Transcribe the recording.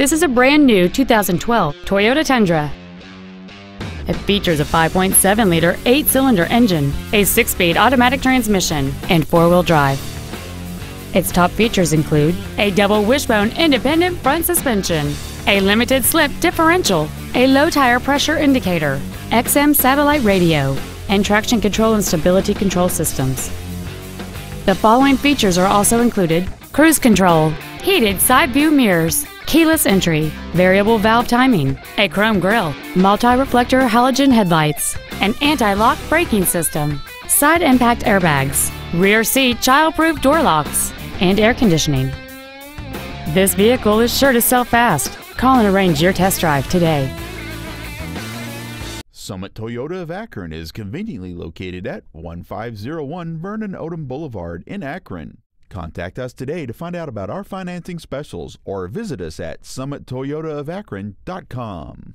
This is a brand new 2012 Toyota Tundra. It features a 5.7-liter eight-cylinder engine, a six-speed automatic transmission, and four-wheel drive. Its top features include a double wishbone independent front suspension, a limited slip differential, a low tire pressure indicator, XM satellite radio, and traction control and stability control systems. The following features are also included cruise control, heated side view mirrors, keyless entry, variable valve timing, a chrome grille, multi-reflector halogen headlights, an anti-lock braking system, side impact airbags, rear seat child-proof door locks, and air conditioning. This vehicle is sure to sell fast. Call and arrange your test drive today. Summit Toyota of Akron is conveniently located at 1501 Vernon Odom Boulevard in Akron. Contact us today to find out about our financing specials or visit us at summittoyotaofakron.com.